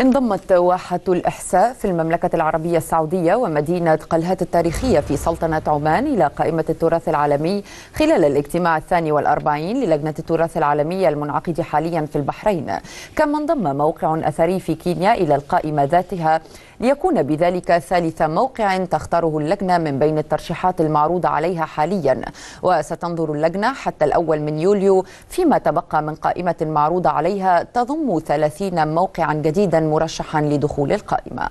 انضمت واحة الإحساء في المملكة العربية السعودية ومدينة قلهات التاريخية في سلطنة عمان إلى قائمة التراث العالمي خلال الاجتماع الثاني والأربعين للجنة التراث العالمي المنعقد حاليا في البحرين. كما انضم موقع أثري في كينيا إلى القائمة ذاتها ليكون بذلك ثالث موقع تختاره اللجنة من بين الترشيحات المعروضة عليها حاليا. وستنظر اللجنة حتى الأول من يوليو فيما تبقى من قائمة معروضة عليها تضم 30 موقعا جديدا مرشحا لدخول القائمة.